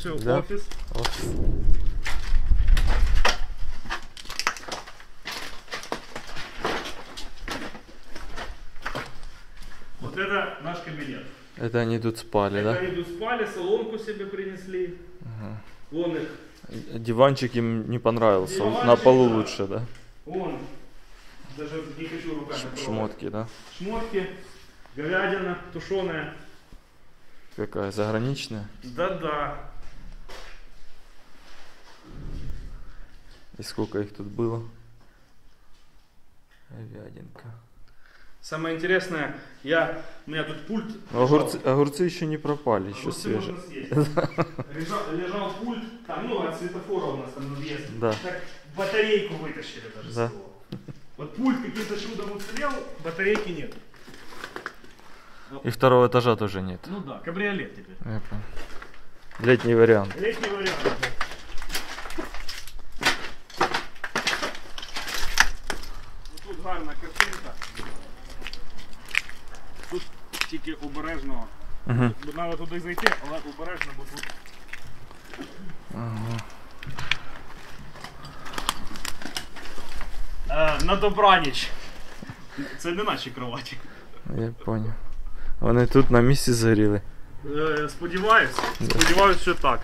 экскурсию в Да. офис. Офис. Вот это наш кабинет. Это они тут спали, Это да? они тут спали, соломку себе принесли. Вон их, Диванчик им не понравился. Диванчик, На полу да. лучше, да? вон. Даже не хочу руками Ш-. Шмотки, да? Шмотки, говядина тушеная. Какая заграничная. Да-да. И сколько их тут было? Говядинка. Самое интересное, я, у меня тут пульт. Но огурцы, огурцы еще не пропали, еще Огурцы свежие. можно съесть. Лежал, лежал пульт, там, ну, от светофора у нас там навес. Да. Так батарейку вытащили даже Да. с него. Вот пульт каким-то чудом уцелел, батарейки нет. И второго этажа тоже нет. Ну да, кабриолет теперь. Я понял. Летний вариант. Летний вариант. Гарна картинка. Тут тільки обережно. Угу. Треба туди зайти, але обережно, бо тут. Е, на добраніч. Це не наші кроваті. Я понял. Вони тут на місці згоріли. Е, сподіваюсь, сподіваюсь, що так.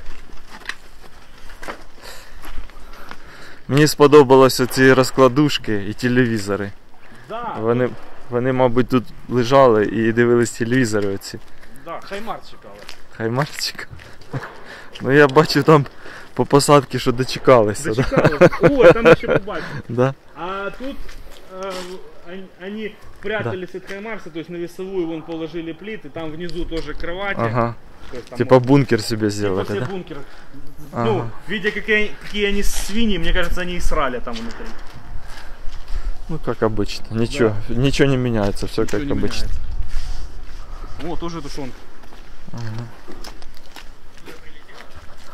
Мені сподобалося ці розкладушки і телевізори. Да, Вони, вони, мабуть, тут лежали і дивились телевізори оці. да, хаймар чекали. Ну я бачу там по посадці, що дочекалися. Да? О, там ще побачив. Да? А тут э, они, они прятались от Хаймарса, то есть на весовую вон положили плиты, там внизу тоже кровати. Ага. То есть там Типа можно- бункер себе типа сделали, все да? бункеры. Ага. Ну, видя какие, какие они свиньи, мне кажется, они и срали там внутри. Ну, как обычно. Ничего, ничего не меняется, все как Ничего не обычно. меняется. О, тоже тушенка.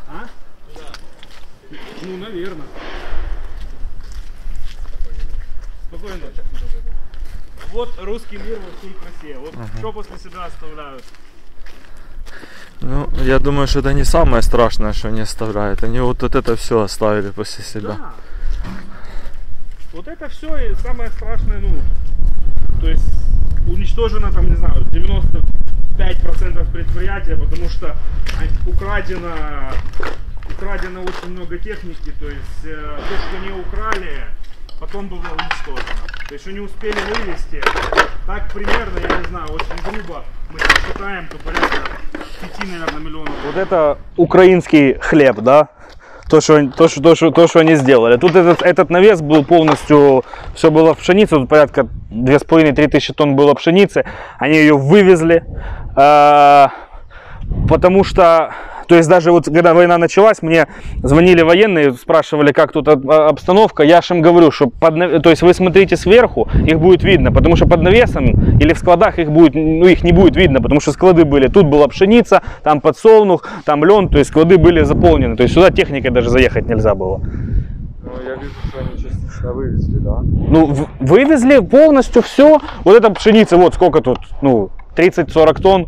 А? Ну, наверное. Спокойной ночи. Вот русский мир во всей красе. Вот что после себя оставляют. Ну, я думаю, что это не самое страшное, что они оставляют. Они вот, вот это все оставили после себя. Да. Вот это все и самое страшное, ну, то есть уничтожено там, не знаю, 95% предприятия, потому что украдено, украдено очень много техники, то есть э, то, что не украли, потом было уничтожено. Что не успели вывести, так примерно, я не знаю, очень грубо, мы считаем, то порядка 5, наверное, миллионов. Вот это украинский хлеб, да? То, что, то, что, то, что, то, что они сделали. Тут этот, этот навес был полностью, все было в пшенице, тут порядка 2,5-3 тысячи тонн было пшеницы. Они ее вывезли, э, потому что, то есть даже вот когда война началась, мне звонили военные, спрашивали, как тут об- обстановка. Я же им говорю, что под, то есть вы смотрите сверху, их будет видно, потому что под навесом или в складах их будет, ну их не будет видно, потому что склады были, тут была пшеница, там подсолнух, там лен, то есть склады были заполнены, то есть сюда техникой даже заехать нельзя было. Ну, я вижу, что они частично вывезли, да? Ну, вывезли полностью все. Вот эта пшеница, вот сколько тут, ну, 30-40 тонн.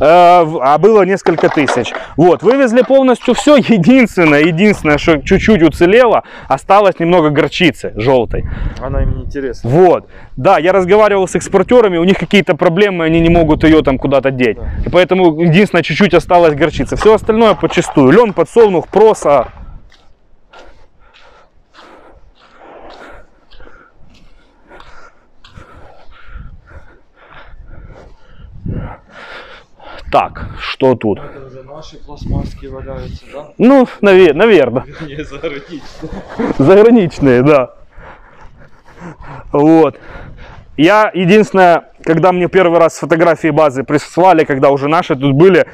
Э, а было несколько тысяч. Вот, вывезли полностью все. Единственное, единственное, что чуть-чуть уцелело, осталось немного горчицы желтой. Она им не интересна. Вот. Да, я разговаривал с экспортерами, у них какие-то проблемы, они не могут ее там куда-то деть. И поэтому единственное, чуть-чуть осталось горчицы. Все остальное почистую. Лен, подсолнух, проса. Так, что тут? Это уже наши пластмасски валяются, да? Ну, наверное. Не загородить. Заграничные, да. Вот. Я единственное, когда мне первый раз фотографии базы прислали, когда уже наши тут были,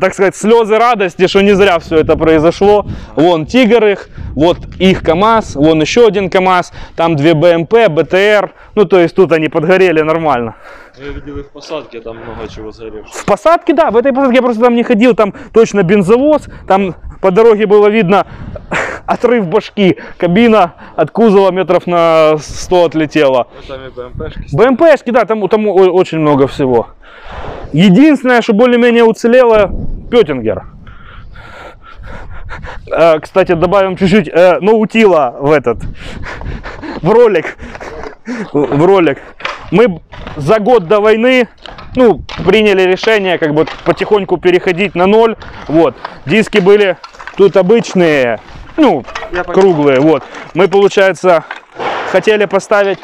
так сказать, слезы радости, что не зря все это произошло. Вон Тигр их, вот их КАМАЗ, вон еще один КАМАЗ, там две БМП, БТР. Ну, то есть тут они подгорели нормально. Я видел их в посадке, там много чего сгоревшего. В посадке, да, в этой посадке я просто там не ходил, там точно бензовоз, там по дороге было видно отрыв башки, кабина от кузова метров на 100 отлетела. Ну, там и БМПшки. БМПшки, да, там, там очень много всего. Единственное, что более-менее уцелело, Петтингер. Э, Кстати, добавим чуть-чуть э, наутила в этот, в ролик. В ролик. Мы за год до войны, ну, приняли решение как бы потихоньку переходить на ноль. Вот. Диски были тут обычные, ну, круглые. Вот. Мы, получается, хотели поставить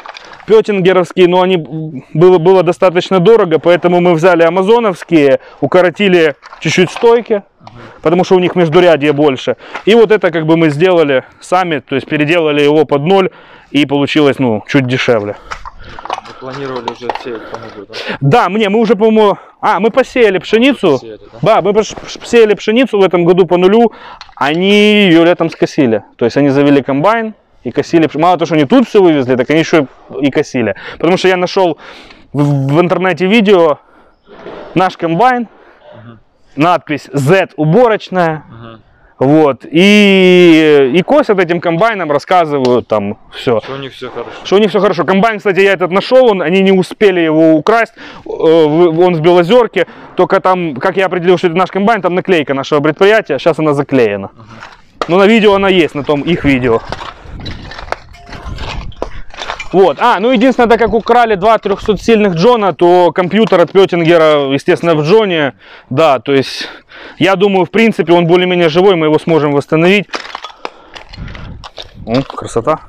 петингеровские, но они было, было достаточно дорого, поэтому мы взяли амазоновские, укоротили чуть-чуть стойки, потому что у них междурядье больше. И вот это как бы мы сделали сами, то есть переделали его под ноль, и получилось, ну, чуть дешевле. Планировали уже тому году, да? Да, мне, мы уже, по-моему... А, мы посеяли пшеницу. Посеяли, да? Да, мы посеяли пшеницу в этом году по нулю. Они ее летом скосили. То есть они завели комбайн и косили. Мало того, что они тут все вывезли, так они еще и косили. Потому что я нашел в, в интернете видео наш комбайн, надпись Z уборочная. Ага. Вот. И, и косят этим комбайном, рассказывают там все. Что у них все хорошо. Что у них все хорошо. Комбайн, кстати, я этот нашел, он, они не успели его украсть. Э, Он в Белозерке. Только там, как я определил, что это наш комбайн, там наклейка нашего предприятия. Сейчас она заклеена. Но на видео она есть, на том их видео. Вот. А, ну единственное, так как украли два 300-сильных Джона, то компьютер от Петтингера, естественно, в Джоне. Да, то есть, я думаю, в принципе, он более-менее живой, мы его сможем восстановить. О, красота.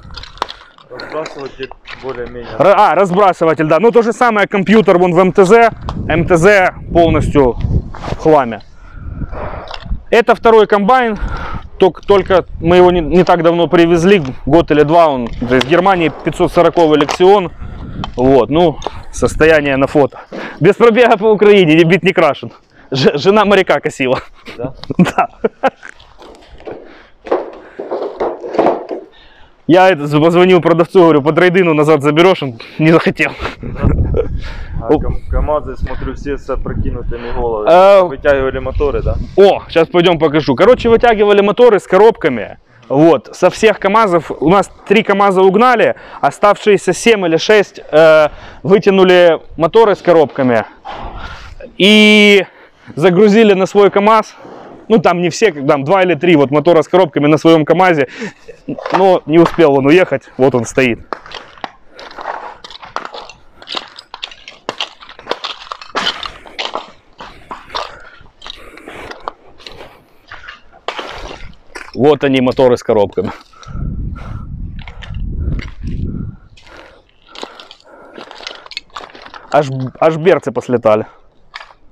Разбрасыватель более-менее. А, разбрасыватель, да. Ну, то же самое, компьютер вон в МТЗ. МТЗ полностью в хламе. Это второй комбайн. Только, только мы его не, не так давно привезли, год или два. Он в Германии 540 лексион. Вот, ну, состояние на фото. Без пробега по Украине, не бит не крашен. Ж- жена моряка косила. Да? Да. Я это, позвонил продавцу, говорю, по трейдину назад заберешь, он не захотел. А кам- КамАЗы, смотрю, все с опрокинутыми головами. А, Вытягивали моторы, да? О, сейчас пойдем покажу. Короче, вытягивали моторы с коробками. Вот, со всех КАМАЗов, у нас три КАМАЗа угнали, оставшиеся 7 или 6 э, вытянули моторы с коробками и загрузили на свой КАМАЗ. Ну, там не все, там два или три вот мотора с коробками на своем КАМАЗе. Но не успел он уехать, вот он стоит. Вот они, моторы с коробками. Аж, аж берцы послетали.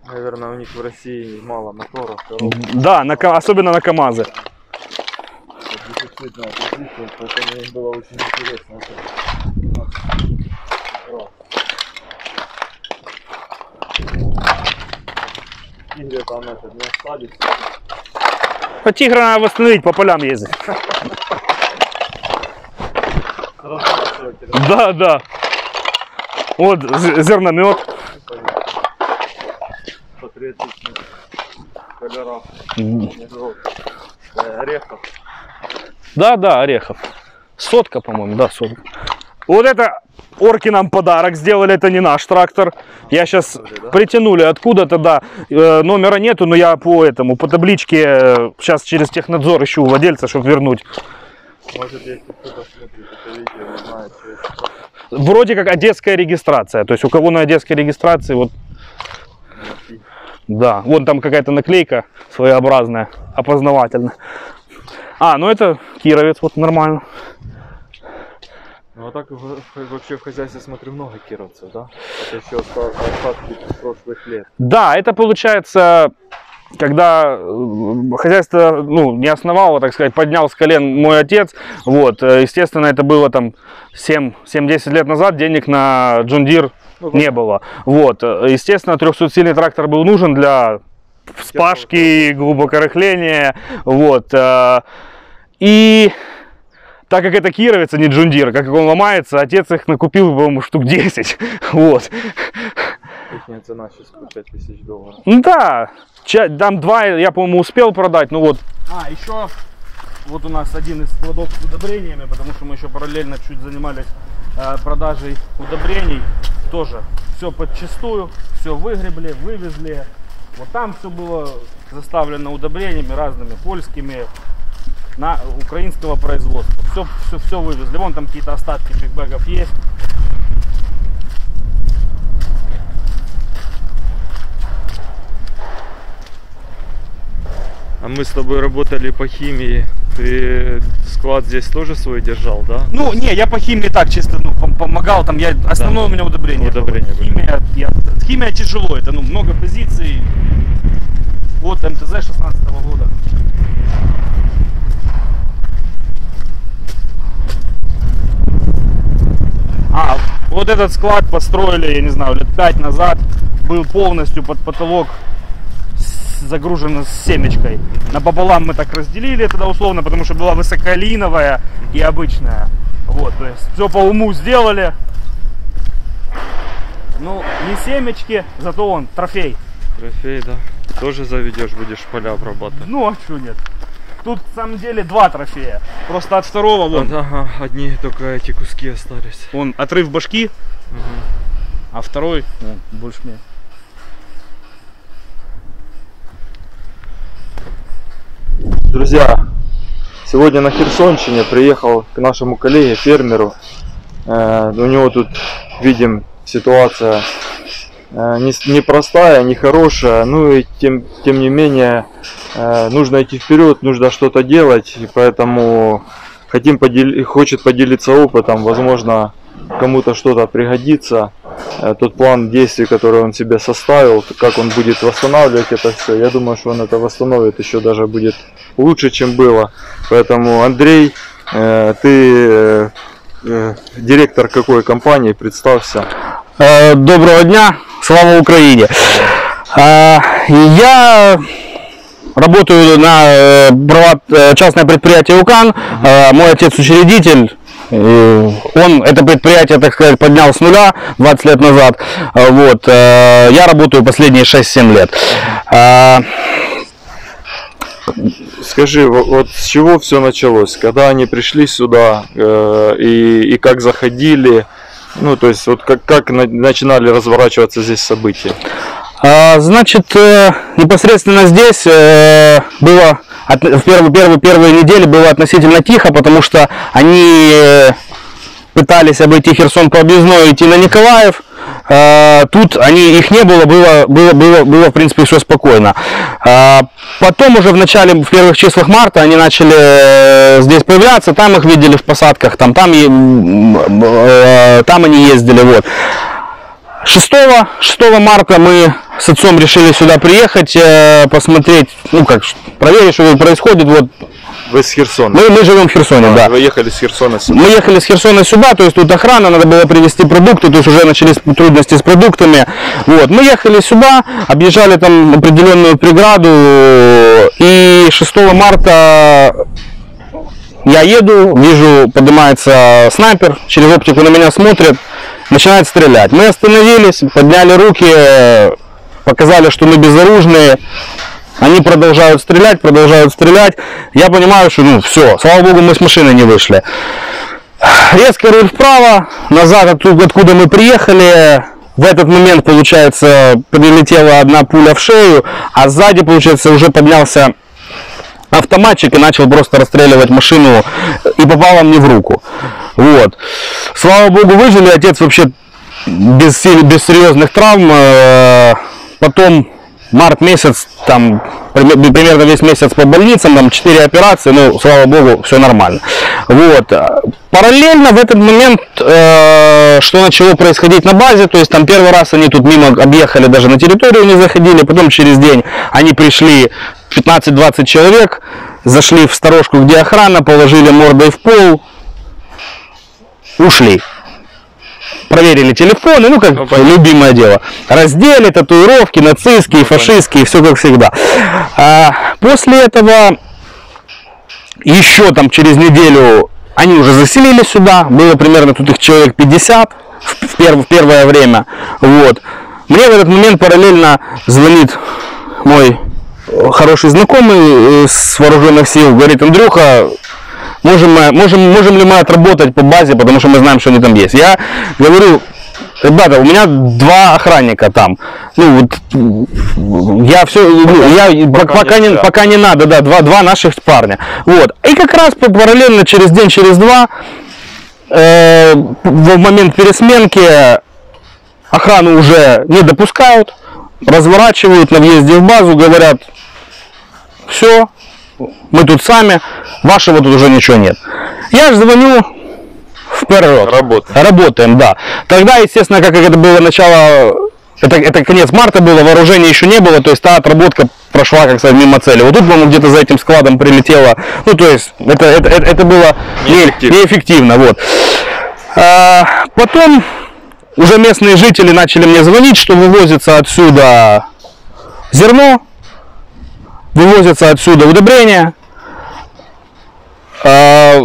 Наверное, у них в России мало моторов. коробок. Да, на, особенно на КАМАЗы. Позиция, поэтому им было очень интересно. это. Игры там это, не остались. А тигра надо восстановить, по полям ездить. Да, да. Вот зерномет. Патриотичный. Орехов. Да, да, Орехов. Сотка, по-моему, да, сотка. Вот это орки нам подарок сделали, это не наш трактор. Я сейчас притянули откуда-то, да. Э, номера нету, но я по этому, по табличке сейчас через технадзор ищу владельца, чтобы вернуть. Может, если кто-то смотрит это видео, не знает, что это трактор. Вроде как одесская регистрация. То есть у кого на одесской регистрации, вот, да, вон там какая-то наклейка своеобразная, опознавательная. А, ну это кировец, вот нормально. Ну а так вообще в хозяйстве смотрю много кировцев, да? Это еще оста- остатки прошлых лет. Да, это получается, когда э, хозяйство ну, не основало, так сказать, поднял с колен мой отец. Вот, э, естественно, это было там 7 7-10 лет назад, денег на John Deere не было. Вот, э, естественно, 300-сильный трактор был нужен для вспашки, глубокорыхления. Вот, и так как это кировец, а не Deere, как он ломается, отец их накупил, по-моему, штук 10. Вот. Их цена сейчас по 5000 долларов. Ну да, там два я, по-моему, успел продать, ну вот. А, еще вот у нас один из складов с удобрениями, потому что мы еще параллельно чуть занимались э, продажей удобрений. Тоже все подчистую, все выгребли, вывезли. Вот там все было заставлено удобрениями разными, польскими, на украинского производства. Все, все, все вывезли. Вон там какие-то остатки бигбэгов есть. А мы с тобой работали по химии. Ты склад здесь тоже свой держал, да? Ну, не, я по химии так чисто ну, пом- помогал, там я основное Да. у меня удобрение. было. Были. Химия, я- химия тяжело, это ну много позиций. Вот МТЗ 16 года. А, вот этот склад построили, я не знаю, лет 5 назад. Был полностью под потолок загружен с семечкой. Напополам мы так разделили тогда условно, потому что была высоколиновая и обычная. Вот, то есть все по уму сделали. Ну, не семечки, зато он трофей. Трофей, да. Тоже заведешь, будешь поля обрабатывать. Ну, а что нет? Тут, на самом деле, два трофея. Просто от второго, вон, Вот, ага, одни только эти куски остались. он отрыв башки, а второй, вон, больше мне. Друзья, сегодня на Херсонщине приехал к нашему коллеге, фермеру. Э, у него тут, видим, ситуация э, не непростая, нехорошая. Ну и тем, тем не менее, э, нужно идти вперед, нужно что-то делать. И поэтому хотим подел- хочет поделиться опытом. Возможно, кому-то что-то пригодится. Э, Тот план действий, который он себе составил, как он будет восстанавливать это все. Я думаю, что он это восстановит еще даже будет лучше, чем было. Поэтому, Андрей, ты директор какой компании, представься. Доброго дня, слава Украине. Э, Я работаю на частное предприятие УКАН. Э, Мой отец учредитель. Он это предприятие, так сказать, поднял с нуля 20 лет назад. Э, Вот. э, Я работаю последние 6-7 лет. Скажи, во- вот с чего все началось? Когда они пришли сюда э, и, и как заходили? Ну, то есть, вот как, как на- начинали разворачиваться здесь события? А, Значит, э, непосредственно здесь э, было в первые, первые, первые недели было относительно тихо, потому что они э, пытались обойти Херсон по объездной и идти на Николаев. Э, Тут они, их не было, было, было, было, было в принципе все спокойно. А, Потом уже в начале, в первых числах марта они начали э, здесь появляться, там их видели в посадках, там, там, э, там они ездили, вот. 6, 6 марта мы с отцом решили сюда приехать, э, посмотреть, ну как, проверить, что происходит. Вот Вы с Херсона? мы, мы живем в Херсоне, да. Вы ехали с Херсона сюда? Мы ехали с Херсона сюда, то есть тут охрана, надо было привезти продукты, то есть уже начались трудности с продуктами. Вот, мы ехали сюда, объезжали там определенную преграду, и 6 марта я еду, вижу, поднимается снайпер, через оптику на меня смотрит, начинает стрелять. Мы остановились, подняли руки, показали, что мы безоружные. Они продолжают стрелять, продолжают стрелять. Я понимаю, что ну все, слава богу, мы с машины не вышли. Резко руль вправо, назад откуда мы приехали. В этот момент, получается, прилетела одна пуля в шею, а сзади, получается, уже поднялся автоматчик и начал просто расстреливать машину и попала мне в руку. Вот. Слава богу, выжили. Отец вообще без, без серьезных травм. Э, Потом март месяц, там прим- примерно весь месяц по больницам, там 4 операции, ну, слава богу, все нормально. Вот. Параллельно в этот момент, э, что начало происходить на базе, то есть там первый раз они тут мимо объехали, даже на территорию не заходили, потом через день они пришли 15-20 человек, зашли в сторожку, где охрана, положили мордой в пол, ушли. Проверили телефоны, ну как любимое дело. Раздели, татуировки, нацистские, фашистские, все как всегда. А, после этого еще там через неделю они уже заселились сюда, было примерно тут их человек 50 в, перв- в первое время. Вот. Мне в этот момент параллельно звонит мой хороший знакомый э, с вооруженных сил, говорит, Андрюха, можем, мы, можем, можем ли мы отработать по базе, потому что мы знаем, что они там есть. Я говорю, ребята, у меня два охранника там. Ну, вот, я все, я, пока, пока пока, не пока не надо, да, два, два наших парня. Вот. И как раз параллельно через день, через два, э, в момент пересменки охрану уже не допускают, разворачивают на въезде в базу, говорят, все, мы тут сами, вашего тут уже ничего нет. Я звоню в ПРО. Работаем. Работаем, да. Тогда, естественно, как это было начало, это, это конец марта было, вооружения еще не было, то есть та отработка прошла, как сказать, мимо цели. Вот тут, по-моему, где-то за этим складом прилетело, ну, то есть, это, это, это, это было не- Неэффективно. неэффективно, вот. А, потом уже местные жители начали мне звонить, что вывозится отсюда зерно, вывозятся отсюда удобрения. А,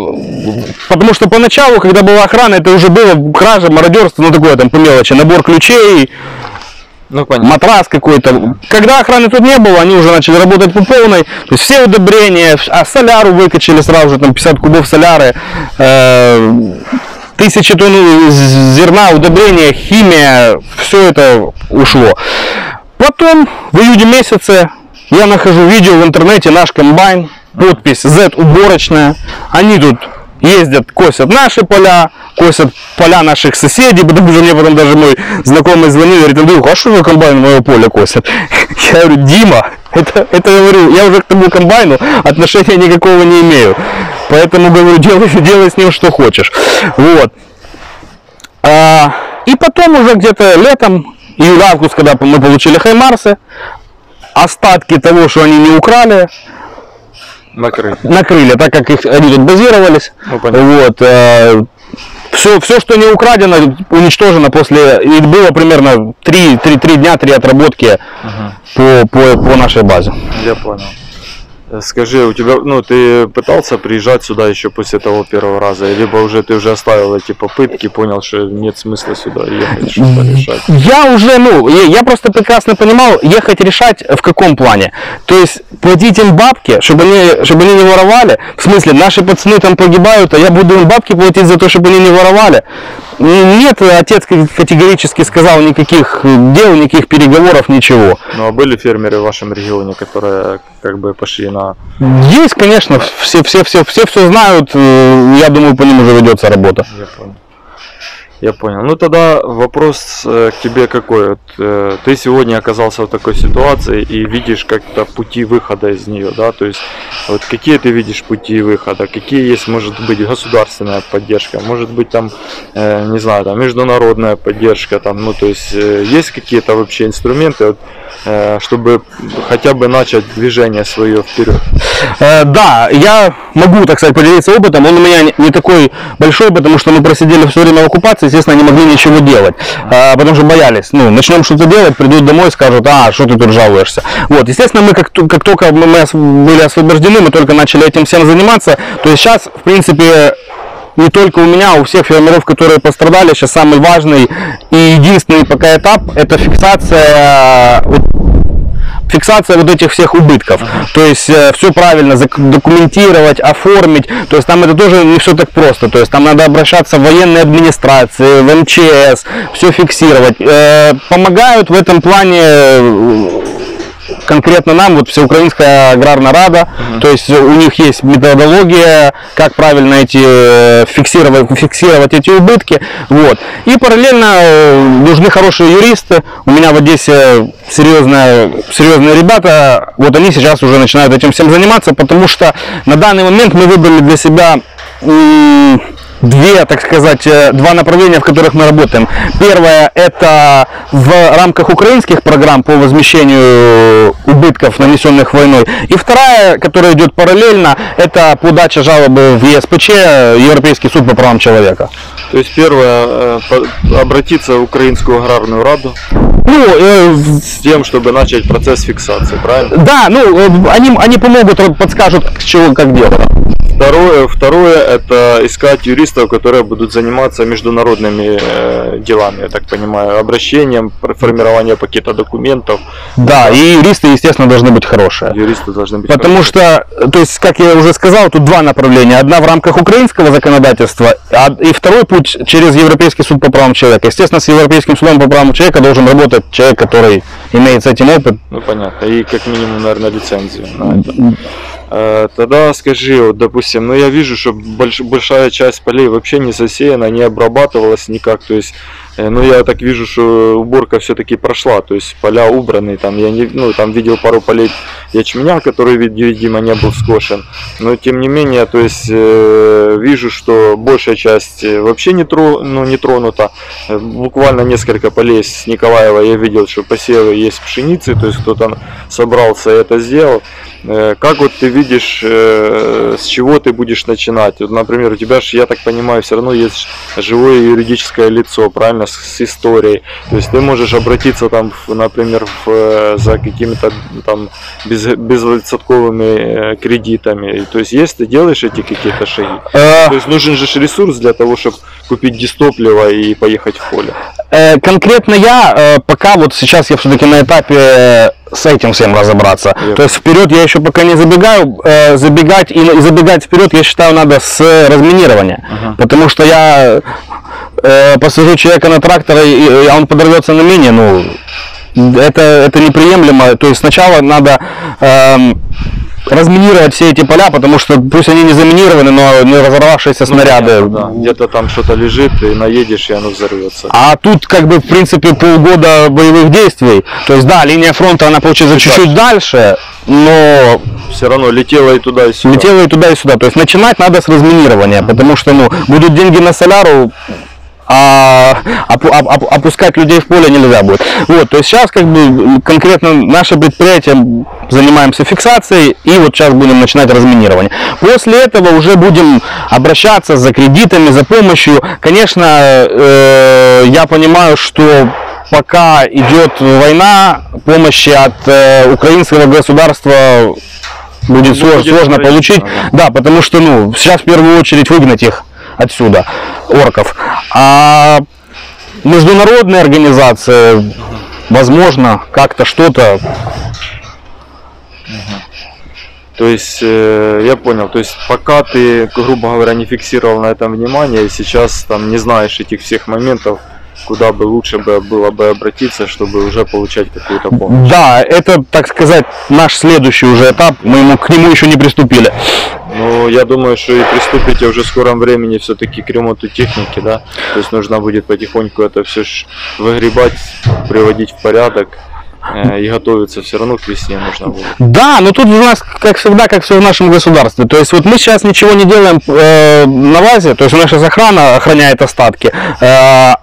Потому что поначалу, когда была охрана, это уже было кража, мародерство, ну такое там по мелочи, набор ключей, Ну, понятно. матрас какой-то. Когда охраны тут не было, они уже начали работать по полной. То есть все удобрения, а соляру выкачали сразу же, там 50 кубов соляры, э, тысячи тонн зерна, удобрения, химия, все это ушло. Потом в июне месяце я нахожу видео в интернете, наш комбайн, подпись Z уборочная. Они тут ездят, косят наши поля, косят поля наших соседей, потому что мне потом даже мой знакомый звонил, говорит, Андрюха, а что за комбайн мое поле косят? Я говорю, Дима, это, это я говорю, я уже к тому комбайну отношения никакого не имею. Поэтому говорю, делай, делай с ним что хочешь. Вот. А, и потом уже где-то летом, июль-август, когда мы получили Хаймарсы, остатки того, что они не украли, Накрыть. накрыли, так как их, они тут базировались. Ну, понятно. вот, все, все, что не украдено, уничтожено после, и было примерно 3, 3, 3 дня, 3 отработки по, по, по нашей базе. Я понял. Скажи, у тебя, ну, ты пытался приезжать сюда еще после того первого раза, либо уже ты уже оставил эти попытки, понял, что нет смысла сюда ехать, что-то решать? Я уже, ну, я, я просто прекрасно понимал, ехать решать в каком плане. То есть платить им бабки, чтобы они, чтобы они не воровали. В смысле, наши пацаны там погибают, а я буду им бабки платить за то, чтобы они не воровали. Нет, отец категорически сказал никаких дел, никаких переговоров, ничего. Ну, а были фермеры в вашем регионе, которые как бы пошли на... Есть, конечно, все, все, все, все все знают, э, я думаю, по ним уже ведется работа. Я понял. Я понял. Ну тогда вопрос э, к тебе какой? Вот, э, ты сегодня оказался в такой ситуации и видишь как-то пути выхода из нее, да? То есть вот какие ты видишь пути выхода? Какие есть, может быть, государственная поддержка? Может быть там, э, не знаю, там международная поддержка? Там, ну то есть э, есть какие-то вообще инструменты, вот, э, чтобы хотя бы начать движение свое вперед? Э, Да, я могу, так сказать, поделиться опытом. Он у меня не- такой большой, потому что мы просидели все время в оккупации, естественно, не могли ничего делать, а, потому что боялись. Ну, начнем что-то делать, придут домой, скажут, а, что ты тут жалуешься. Вот, естественно, мы как, как только мы были освобождены, мы только начали этим всем заниматься. То есть сейчас, в принципе, не только у меня, а у всех фермеров, которые пострадали, сейчас самый важный и единственный пока этап – это фиксация вот, фиксация вот этих всех убытков. То есть все правильно документировать, оформить. То есть там это тоже не все так просто. То есть там надо обращаться в военные администрации, в МЧС, все фиксировать. Э, помогают в этом плане э, конкретно нам, вот Всеукраинская аграрная рада, то есть у них есть методология, как правильно эти э, фиксировать, фиксировать эти убытки, вот. И параллельно э, нужны хорошие юристы. У меня в Одессе серьезные, серьезные ребята, вот они сейчас уже начинают этим всем заниматься, потому что на данный момент мы выбрали для себя две, так сказать, э, два направления, в которых мы работаем. Первое это в рамках украинских программ по возмещению убытков, нанесенных войной. И вторая, которая идет параллельно, это подача жалобы в ЕСПЧ, Европейский суд по правам человека. То есть первое, э, обратиться в Украинскую аграрную раду Ну, э, с тем, чтобы начать процесс фиксации, правильно? да, ну, э, они, они помогут, подскажут, с чего, как делать. Второе, второе это искать юристов, которые будут заниматься международными э, делами, я так понимаю, обращением, формированием пакета документов. Да, и юристы, естественно, должны быть хорошие. Юристы должны быть. Потому хорошие. что, то есть, как я уже сказал, тут два направления. Одна в рамках украинского законодательства, а- и второй путь через Европейский суд по правам человека. Естественно, с Европейским судом по правам человека должен работать человек, который имеет с этим опыт. Ну понятно. И как минимум, наверное, лицензию на это. Э, Тогда скажи, вот, допустим, ну я вижу, что больш- большая часть полей вообще не засеяна, не обрабатывалась никак. То есть, э, ну я так вижу, что уборка все-таки прошла, то есть поля убраны. Там я не, ну там видел пару полей ячменя, который, вид- видимо, не был скошен. Но тем не менее, то есть э, вижу, что большая часть э, вообще не, тро, ну, не тронута. Буквально несколько полей с Николаева я видел, что посевы есть пшеницы, то есть кто-то собрался и это сделал. Как вот ты видишь, с чего ты будешь начинать? Вот, например, у тебя же, я так понимаю, все равно есть живое юридическое лицо, правильно, с, историей. То есть ты можешь обратиться там, например, в, э, за какими-то там без, безвыцатковыми э, кредитами. То есть если ты делаешь эти какие-то шаги, Э, то есть нужен же ресурс для того, чтобы купить дистопливо и поехать в поле. конкретно я, пока вот сейчас я все-таки на этапе с этим всем разобраться. Я То есть вперед я еще пока не забегаю. Э, забегать и, и забегать вперед, я считаю, надо с разминирования. Потому что я э, посажу человека на трактор, и, и он подорвется на мине, ну, это, это неприемлемо. То есть сначала надо эм, разминировать все эти поля, потому что пусть они не заминированы, но не разорвавшиеся снаряды. Ну, Да, где-то там что-то лежит, ты наедешь, и оно взорвется. А тут как бы в принципе полгода боевых действий. То есть да, линия фронта она получается чуть-чуть дальше, но Все равно летело и туда, и сюда. летела и туда и сюда. То есть начинать надо с разминирования, потому что ну будут деньги на соляру, а опу- оп- оп- опускать людей в поле нельзя будет. Вот, то есть сейчас как бы конкретно наше предприятие занимаемся фиксацией и вот сейчас будем начинать разминирование. После этого уже будем обращаться за кредитами, за помощью. Конечно, э, я понимаю, что пока идет война, помощи от э, украинского государства будет, будет сложно ограничено, получить. Да, потому что, ну, сейчас в первую очередь выгнать их отсюда, орков. А международные организации, возможно, как-то что-то. То есть, э, я понял, то есть пока ты, грубо говоря, не фиксировал на этом внимание, сейчас там не знаешь этих всех моментов, куда бы лучше бы было бы обратиться, чтобы уже получать какую-то помощь. Да, это, так сказать, наш следующий уже этап. Мы ему, к нему еще не приступили. Ну, я думаю, что и приступите уже в скором времени все-таки к ремонту техники, да? То есть нужно будет потихоньку это все выгребать, приводить в порядок э, и готовиться все равно к весне нужно будет. Да, но тут у нас, как всегда, как все в нашем государстве. То есть вот мы сейчас ничего не делаем э, на базе, то есть наша охрана охраняет остатки. Э,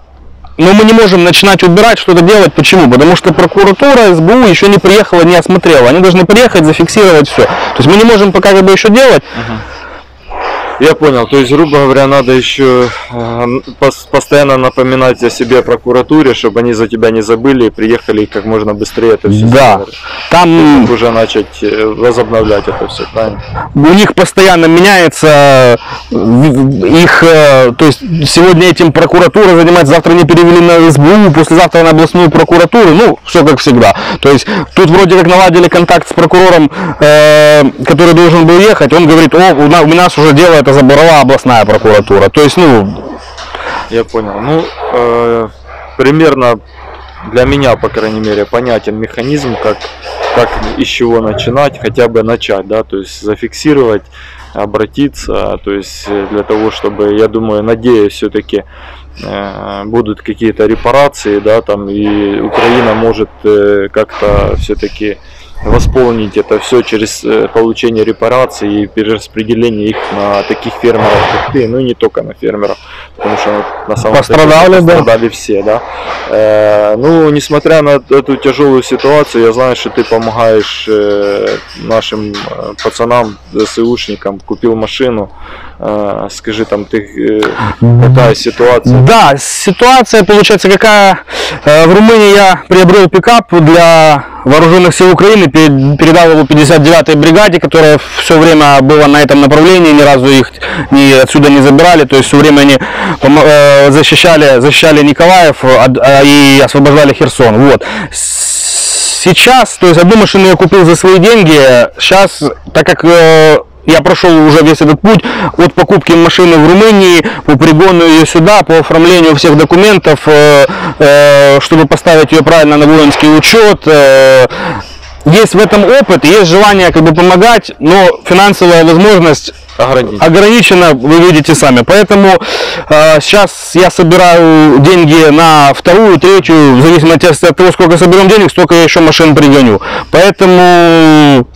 но мы не можем начинать убирать, что-то делать. Почему? Потому что прокуратура, СБУ еще не приехала, не осмотрела. Они должны приехать, зафиксировать все. То есть мы не можем пока как бы еще делать. Я понял, то есть, грубо говоря, надо еще э, пос- постоянно напоминать о себе прокуратуре, чтобы они за тебя не забыли и приехали и как можно быстрее это все Да. Там уже начать э, возобновлять это все, правильно? у них постоянно меняется в- их, э, то есть сегодня этим прокуратура занимается, завтра не перевели на СБУ, послезавтра на областную прокуратуру, ну, все как всегда. То есть тут вроде как наладили контакт с прокурором, э, который должен был ехать, он говорит, о, у нас уже дело это забрала областная прокуратура. То есть, ну, Я понял. Ну, э, примерно для меня, по крайней мере, понятен механизм, как, как и с чего начинать, хотя бы начать, да, то есть зафиксировать, обратиться, то есть э, для того, чтобы, я думаю, надеюсь, все-таки будут какие-то репарации, да, там, и Украина может э, как-то все-таки восполнить это все через э, получение репараций и перераспределение их на таких фермеров, как ты, ну и не только на фермеров, потому что ну, на самом Пострадали, деле да. пострадали все, да. Э, ну, несмотря на эту тяжелую ситуацию, я знаю, что ты помогаешь э, нашим э, пацанам, ЗСУшникам, купил машину, Э, скажи, там ты э, какая ситуация? Да, ситуация получается какая. Э, В Румынии я приобрел пикап для вооруженных сил Украины, пе- передал его 59-й бригаде, которая все время была на этом направлении, ни разу их ни отсюда не забирали, то есть все время они э, защищали, защищали Николаев а- а, и освобождали Херсон. Вот. Сейчас, то есть одну машину я купил за свои деньги, сейчас, так как э, я прошел уже весь этот путь от покупки машины в Румынии по пригону ее сюда, по оформлению всех документов, э, э, чтобы поставить ее правильно на воинский учет. э, есть в этом опыт, есть желание как бы помогать, но финансовая возможность Ограничить. ограничено, вы видите сами. Поэтому э, сейчас я собираю деньги на вторую, третью, в зависимости от того, сколько соберем денег, столько я еще машин пригоню. Поэтому,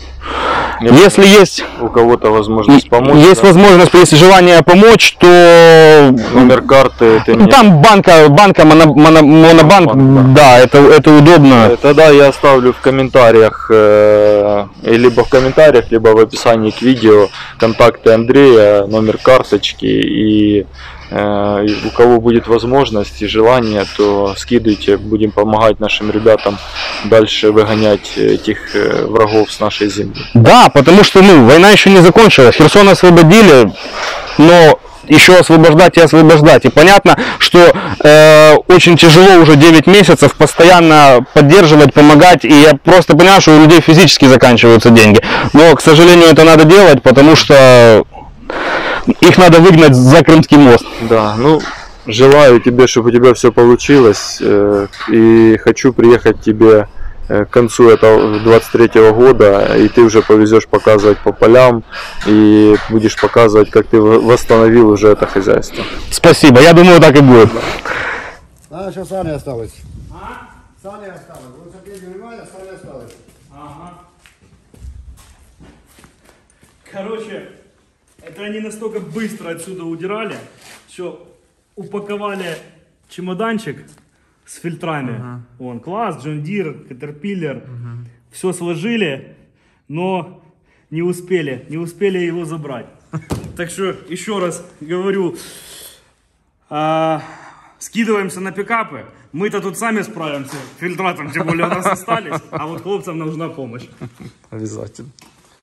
Я если есть, У кого-то возможность помочь. есть да? возможность, если желание помочь, то Номер карты ты ну, мне там банка, банка, моно- моно- монобанк, Монобанк, да, это, это удобно. Э, Тогда я оставлю в комментариях, э, и либо в комментариях, либо в описании к видео контакты Андрея, номер карточки э, и у кого будет возможность и желание, то скидывайте, будем помогать нашим ребятам дальше выгонять этих э, врагов с нашей земли. Да, потому что, ну, война еще не закончилась. Херсон освободили, но еще освобождать и освобождать. И понятно, что э, очень тяжело уже 9 месяцев постоянно поддерживать, помогать. И я просто понимаю, что у людей физически заканчиваются деньги. Но, к сожалению, это надо делать, потому что их надо выгнать за Крымский мост. Да, ну желаю тебе, чтобы у тебя все получилось. э, И хочу приехать тебе э, к концу этого 23 года, и ты уже повезешь показывать по полям, и будешь показывать, как ты восстановил уже это хозяйство. Спасибо, я думаю, так и будет. А, сейчас Саня осталось. Саня осталось. Вот внимание, Саня осталось. Короче, это они настолько быстро отсюда удирали, что упаковали чемоданчик с фильтрами. Вон, класс, Джон Дир, Caterpillar. Все сложили, но не успели, не успели его забрать. Так что, еще раз говорю, а, скидываемся на пикапы. Мы-то тут сами справимся, фильтратом тем более у нас остались, а вот хлопцам нужна помощь. Обязательно.